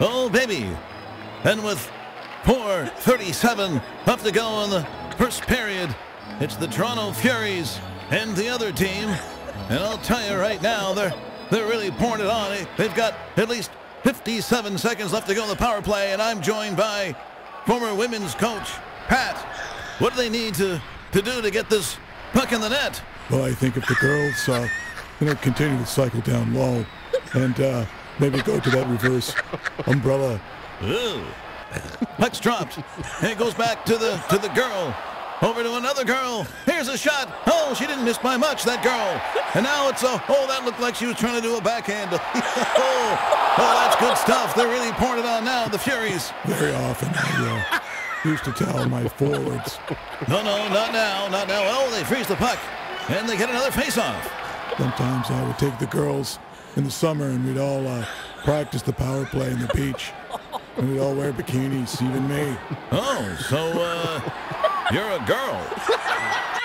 Oh, baby. And with 4.37 left to go in the first period, it's the Toronto Furies and the other team. And I'll tell you right now, they're, they're really pouring it on. They've got at least 57 seconds left to go in the power play, and I'm joined by former women's coach, Pat. What do they need to, to do to get this puck in the net? Well, I think if the girls, uh, you know, continue to cycle down low and uh, maybe go to that reverse umbrella. Ooh. Puck's dropped. And it goes back to the to the girl. Over to another girl. Here's a shot. Oh, she didn't miss by much, that girl. And now it's a, oh, that looked like she was trying to do a backhand. oh, oh, that's good stuff. They're really pouring it on now, the Furies. Very often, I uh, used to tell my forwards. No, no, not now, not now. Oh, they freeze the puck. And they get another face-off. Sometimes I would take the girls in the summer and we'd all uh, practice the power play on the beach. And we'd all wear bikinis, even me. Oh, so, uh, you're a girl.